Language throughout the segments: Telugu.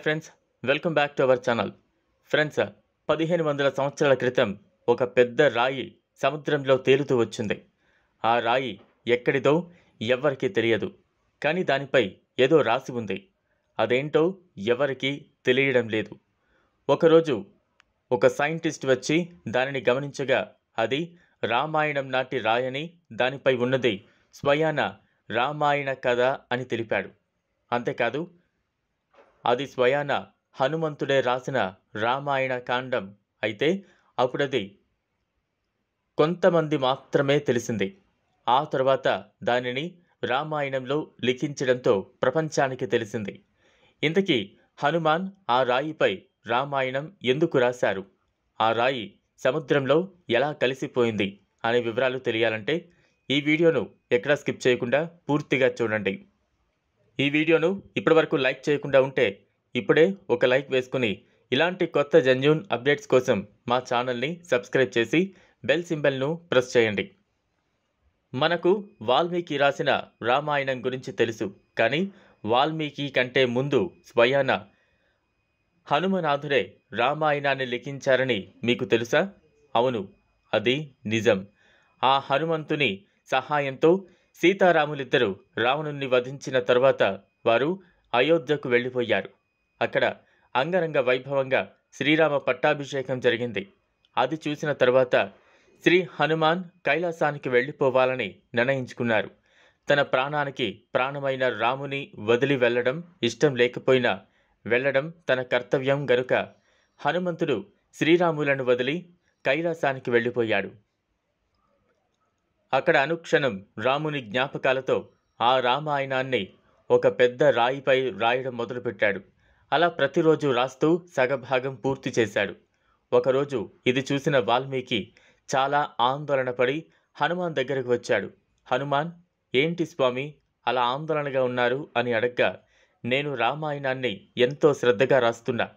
Friends welcome back to our channel. Friends పదిహేను వందల సంవత్సరాల క్రితం ఒక పెద్ద రాయి సముద్రంలో తేలుతూ వచ్చింది. ఆ రాయి ఎక్కడిదో ఎవ్వరికీ తెలియదు. కానీ దానిపై ఏదో రాసి ఉంది. అదేంటో ఎవరికీ తెలియడం లేదు. ఒకరోజు ఒక సైంటిస్ట్ వచ్చి దానిని గమనించగా అది రామాయణం నాటి రాయని దానిపై ఉన్నది స్వయాన రామాయణ కథ అని తెలిపాడు. అంతేకాదు అది స్వయాన హనుమంతుడే రాసిన రామాయణ కాండం. అయితే అప్పుడది కొంతమంది మాత్రమే తెలిసింది. ఆ తర్వాత దానిని రామాయణంలో లిఖించడంతో ప్రపంచానికి తెలిసింది. ఇంతకీ హనుమాన్ ఆ రాయిపై రామాయణం ఎందుకు రాశారు? ఆ రాయి సముద్రంలో ఎలా కలిసిపోయింది? అనే వివరాలు తెలియాలంటే ఈ వీడియోను ఎక్కడా స్కిప్ చేయకుండా పూర్తిగా చూడండి. ఈ వీడియోను ఇప్పటివరకు లైక్ చేయకుండా ఉంటే ఇప్పుడే ఒక లైక్ వేసుకుని ఇలాంటి కొత్త జెన్యూన్ అప్డేట్స్ కోసం మా ఛానల్ని సబ్స్క్రైబ్ చేసి బెల్ సింబల్ను ప్రెస్ చేయండి. మనకు వాల్మీకి రాసిన రామాయణం గురించి తెలుసు కానీ వాల్మీకి కంటే ముందు స్వయాన హనుమనాథుడే రామాయణాన్ని లిఖించారని మీకు తెలుసా? అవును అది నిజం. ఆ హనుమంతుని సహాయంతో సీతారాములిద్దరూ రావణుణ్ణి వధించిన తర్వాత వారు అయోధ్యకు వెళ్ళిపోయారు. అక్కడ అంగరంగ వైభవంగా శ్రీరామ పట్టాభిషేకం జరిగింది. అది చూసిన తర్వాత శ్రీ హనుమాన్ కైలాసానికి వెళ్ళిపోవాలని నిర్ణయించుకున్నారు. తన ప్రాణానికి ప్రాణమైన రాముని వదిలి వెళ్ళడం ఇష్టం లేకపోయినా వెళ్ళడం తన కర్తవ్యం గనుక హనుమంతుడు శ్రీరాములను వదిలి కైలాసానికి వెళ్ళిపోయాడు. అక్కడ అనుక్షణం రాముని జ్ఞాపకాలతో ఆ రామాయణాన్ని ఒక పెద్ద రాయిపై రాయడం మొదలుపెట్టాడు. అలా ప్రతిరోజు రాస్తూ సగభాగం పూర్తి చేశాడు. ఒకరోజు ఇది చూసిన వాల్మీకి చాలా ఆందోళన పడి హనుమాన్ దగ్గరకు వచ్చాడు. హనుమాన్ ఏంటి స్వామి అలా ఆందోళనగా ఉన్నారు? అని అడగ్గా నేను రామాయణాన్ని ఎంతో శ్రద్ధగా రాస్తున్నా.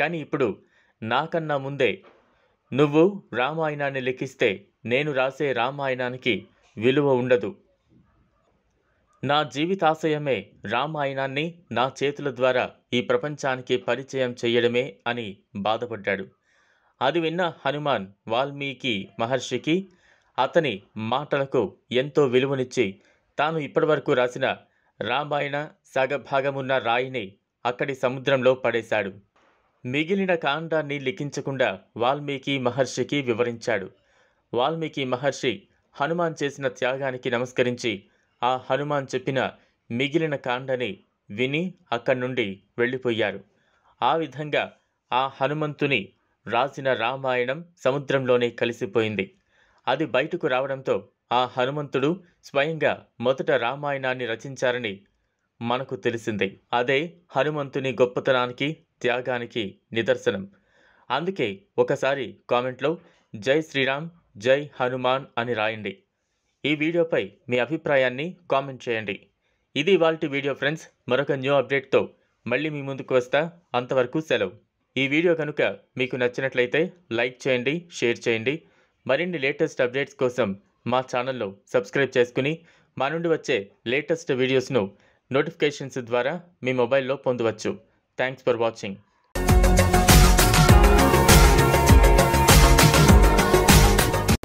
కానీ ఇప్పుడు నాకన్నా ముందే నువ్వు రామాయణాన్ని లెక్కిస్తే నేను రాసే రామాయణానికి విలువ ఉండదు. నా జీవితాశయమే రామాయణాన్ని నా చేతుల ద్వారా ఈ ప్రపంచానికి పరిచయం చేయడమే అని బాధపడ్డాడు. అది విన్న హనుమాన్ వాల్మీకి మహర్షికి అతని మాటలకు ఎంతో విలువనిచ్చి తాను ఇప్పటివరకు రాసిన రామాయణ సగభాగమున్న రాయిని అక్కడి సముద్రంలో పడేశాడు. మిగిలిన కాండాన్ని లిఖించకుండా వాల్మీకి మహర్షికి వివరించాడు. వాల్మీకి మహర్షి హనుమాన్ చేసిన త్యాగానికి నమస్కరించి ఆ హనుమాన్ చెప్పిన మిగిలిన కాండని విని అక్కడి నుండి వెళ్ళిపోయారు. ఆ విధంగా ఆ హనుమంతుని రాసిన రామాయణం సముద్రంలోనే కలిసిపోయింది. అది బయటకు రావడంతో ఆ హనుమంతుడు స్వయంగా మొదట రామాయణాన్ని రచించారని మనకు తెలిసింది. అదే హనుమంతుని గొప్పతనానికి త్యాగానికి నిదర్శనం. అందుకే ఒకసారి కామెంట్లో జై శ్రీరామ్ జై హనుమాన్ అని రాయండి. ఈ వీడియోపై మీ అభిప్రాయాన్ని కామెంట్ చేయండి. ఇది ఇవాల్టి వీడియో ఫ్రెండ్స్. మరొక న్యూ అప్డేట్తో మళ్ళీ మీ ముందుకు వస్తా. అంతవరకు సెలవు. ఈ వీడియో కనుక మీకు నచ్చినట్లయితే లైక్ చేయండి షేర్ చేయండి. మరిన్ని లేటెస్ట్ అప్డేట్స్ కోసం మా ఛానల్లో సబ్స్క్రైబ్ చేసుకుని మా నుండి వచ్చే లేటెస్ట్ వీడియోస్ను నోటిఫికేషన్స్ ద్వారా మీ మొబైల్లో పొందవచ్చు. Thanks for watching.